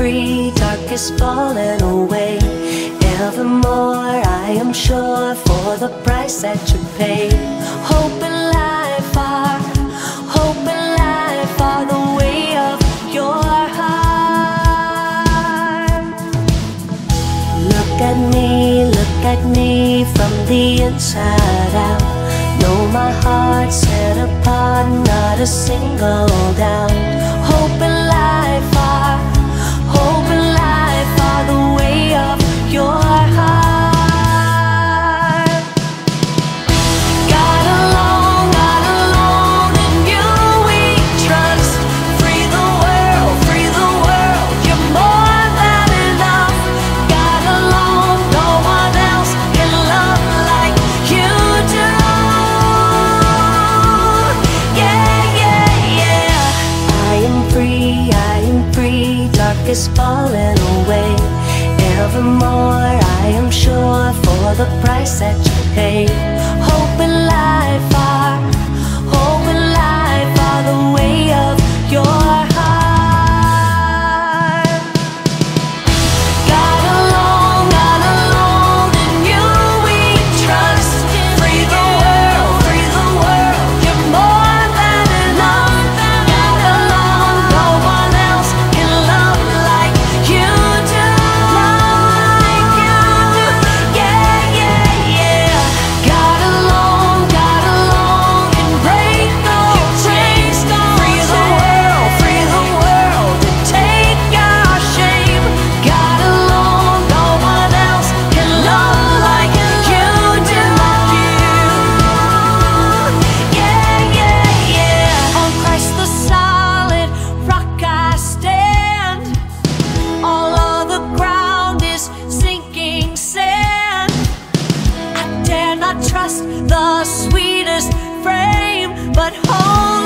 is falling away. Evermore, I am sure for the price that you pay. Hope and life are, hope and life are the way of your heart. Look at me, look at me from the inside out. Know my heart set apart, not a single doubt. Is falling away. Evermore, I am sure for the price that you pay. the sweetest frame, but hold.